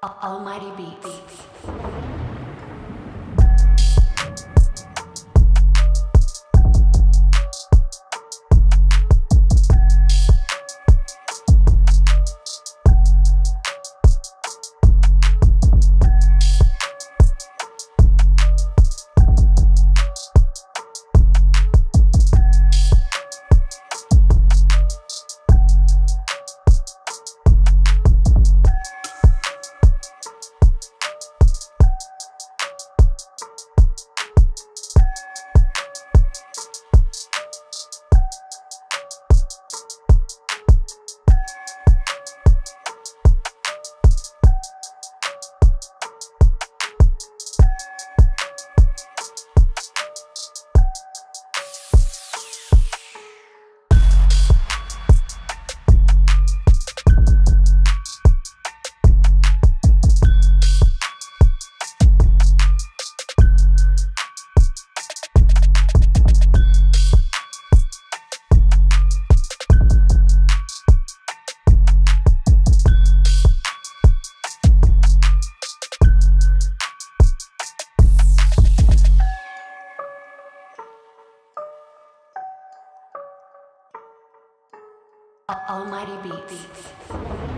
Almighty Beats. Almighty Beats.